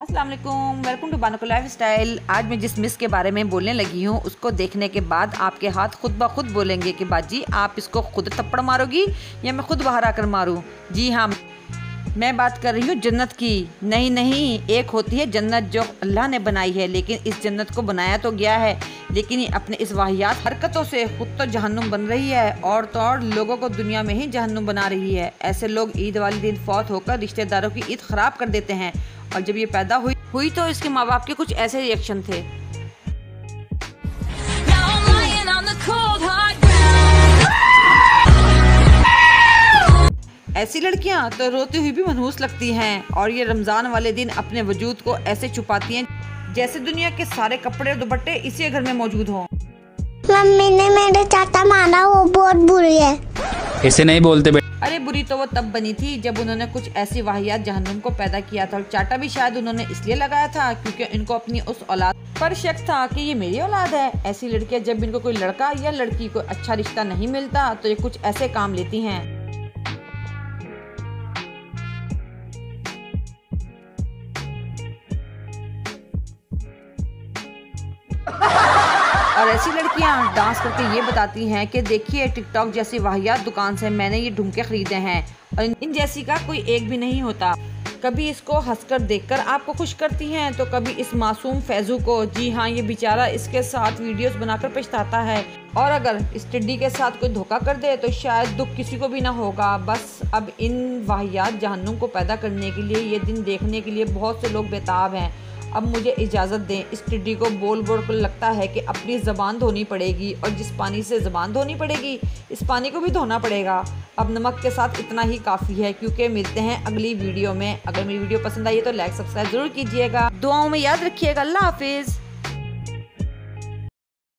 Aslam welcome to Bano life style आज मैं जिस मिस के बारे में बोलने लगी हूँ, उसको देखने के बाद आपके हाथ खुद ब खुद बोलेंगे कि बाजी, आप इसको खुद थप्पड़ मारोगी या मैं खुद बाहर आकर मारूँ? जी हाँ मैं बात कर रही हूँ जन्नत की। नहीं नहीं, एक होती है जन्नत जो अल्लाह ने बनाई है, लेकिन इस जन्नत को बनाया तो गया है, लेकिन अपने इस वाहियात, हरकतों से खुद तो जहन्नुम बन रही है, और तो और लोगों को दुनिया में ही जहन्नुम बना रही है। ऐसे लोग ईद वाले दिन फौत होकर रिश्तेदारों की ईद ख़राब कर देते हैं, और जब ये पैदा हुई हुई तो इसके माँ बाप के कुछ ऐसे रिएक्शन थे। ऐसी लड़कियाँ तो रोती हुई भी मनहूस लगती हैं और ये रमज़ान वाले दिन अपने वजूद को ऐसे छुपाती हैं जैसे दुनिया के सारे कपड़े और दुपट्टे इसी घर में मौजूद हों। मम्मी ने मेरे चाचा मारा वो बहुत बुरी है। ऐसे नहीं बोलते अरे बुरी तो वो तब बनी थी जब उन्होंने कुछ ऐसी वाहियात जहन्नुम को पैदा किया था और चाटा भी शायद उन्होंने इसलिए लगाया था क्योंकि इनको अपनी उस औलाद पर शक था कि ये मेरी औलाद है। ऐसी लड़कियाँ जब इनको कोई लड़का या लड़की को अच्छा रिश्ता नहीं मिलता तो ये कुछ ऐसे काम लेती हैं। और ऐसी लड़कियाँ डांस करके ये बताती हैं कि देखिए, टिकटॉक जैसी वाहियात दुकान से मैंने ये ढूंढ खरीदे हैं और इन जैसी का कोई एक भी नहीं होता। कभी इसको हंसकर देखकर आपको खुश करती हैं तो कभी इस मासूम फैजू को, जी हाँ ये बेचारा इसके साथ वीडियोस बनाकर पछताता है। और अगर इस टिड्डी के साथ कोई धोखा कर दे तो शायद दुख किसी को भी ना होगा। बस अब इन वाहियात जहन्नुम को पैदा करने के लिए, ये दिन देखने के लिए बहुत से लोग बेताब हैं। अब मुझे इजाज़त दें। इस टिड्डी को बोल बोल कर लगता है कि अपनी ज़बान धोनी पड़ेगी और जिस पानी से ज़बान धोनी पड़ेगी, इस पानी को भी धोना पड़ेगा। अब नमक के साथ इतना ही काफ़ी है, क्योंकि मिलते हैं अगली वीडियो में। अगर मेरी वीडियो पसंद आई तो लाइक सब्सक्राइब ज़रूर कीजिएगा। दुआओं में याद रखिएगा। अल्लाह हाफिज़।